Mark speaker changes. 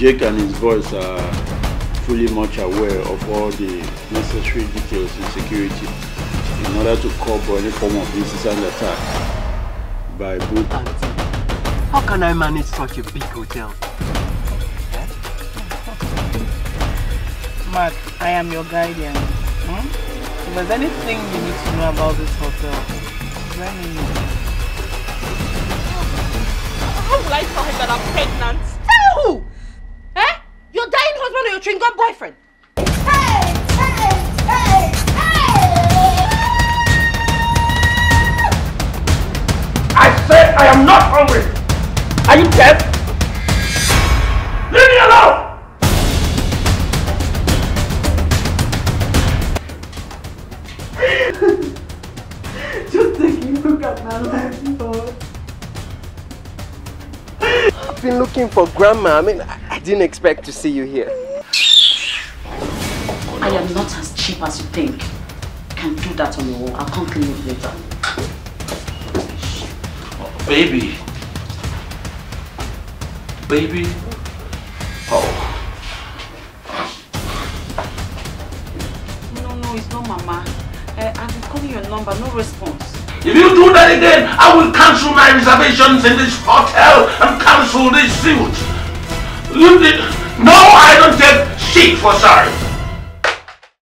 Speaker 1: Jake and his boys are fully much aware of all the necessary details in security in order to cover any form of incessant attack by both.
Speaker 2: Auntie, how can I manage such a big hotel?
Speaker 3: Mark, I am your guardian. Hmm? If there's anything you need to know about this hotel, let me know.
Speaker 4: How will I tell him that I'm pregnant? Or your chewing gum boyfriend?
Speaker 5: I said I am not hungry. Are you deaf? Leave me alone!
Speaker 3: Just taking a look at my life, Lord.
Speaker 2: I've been looking for grandma. I mean, I, I didn't expect to see you here.
Speaker 6: I am not as cheap as you think. You can do that on your own. I'll come clean it later.
Speaker 5: Baby. Baby. Oh.
Speaker 6: No, no, it's not Mama. Uh, I've been calling your number, no response.
Speaker 5: If you do that again, I will cancel my reservations in this hotel and cancel this suit. You did. No, I don't take shit for sorry.